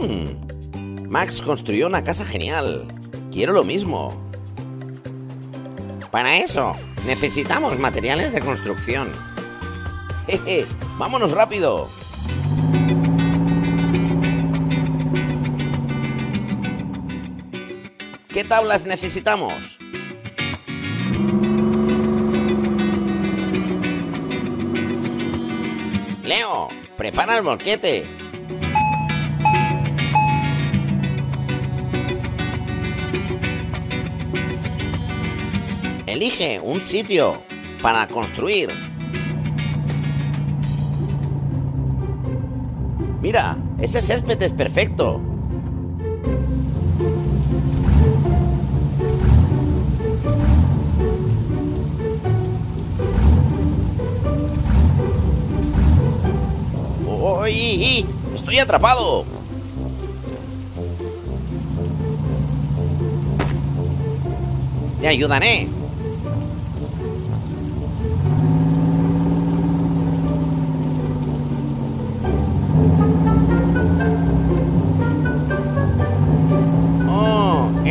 Mm. Max construyó una casa genial. Quiero lo mismo. Para eso, necesitamos materiales de construcción. Jeje, vámonos rápido. ¿Qué tablas necesitamos? Leo, prepara el bolquete. Elige un sitio para construir. Mira, ese césped es perfecto. ¡Uy! ¡Estoy atrapado! Te ayudaré.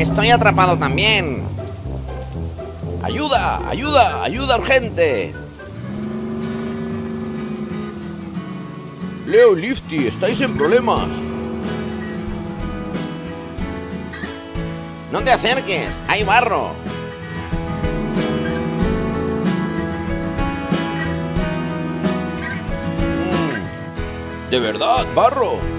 Estoy atrapado también. ¡Ayuda! ¡Ayuda! ¡Ayuda urgente! Leo Lifty, estáis en problemas. No te acerques, hay barro. Mm, ¿De verdad, barro?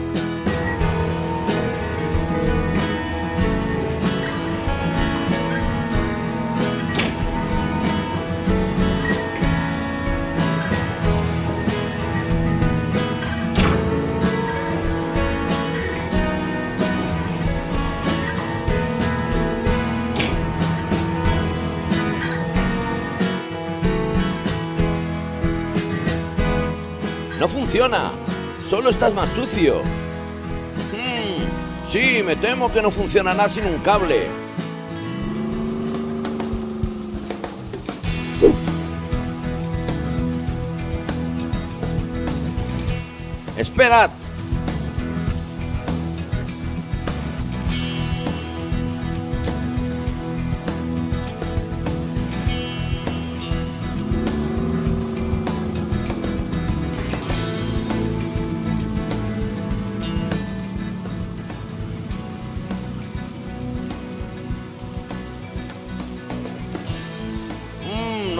No funciona. Solo estás más sucio. Hmm, sí, me temo que no funcionará sin un cable. Esperad.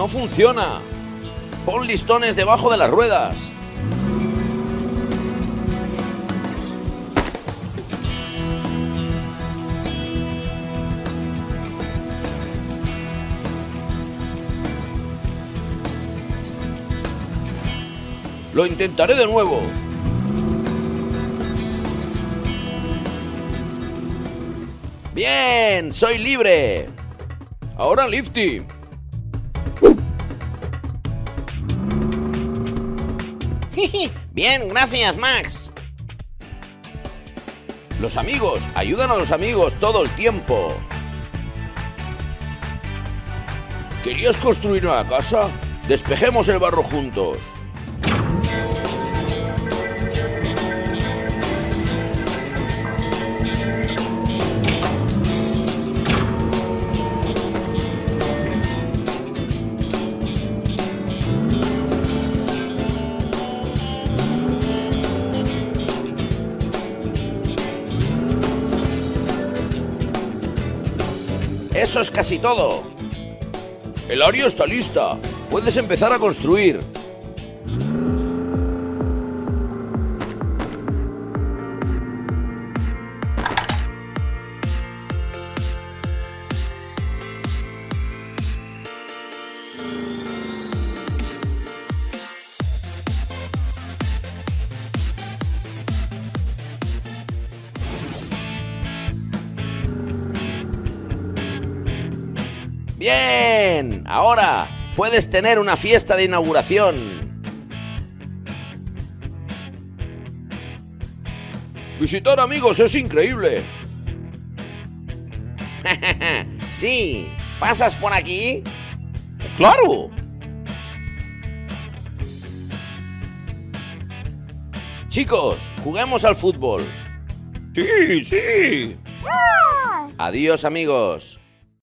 No funciona. Pon listones debajo de las ruedas. Lo intentaré de nuevo. Bien, soy libre. Ahora Lifty. Bien, gracias, Max. Los amigos, ayudan a los amigos todo el tiempo. ¿Querías construir una casa? Despejemos el barro juntos. Eso es casi todo. El área está lista. Puedes empezar a construir. Bien, ahora puedes tener una fiesta de inauguración. Visitar amigos es increíble. sí, ¿pasas por aquí? ¡Claro! Chicos, juguemos al fútbol. Sí, sí. Adiós amigos.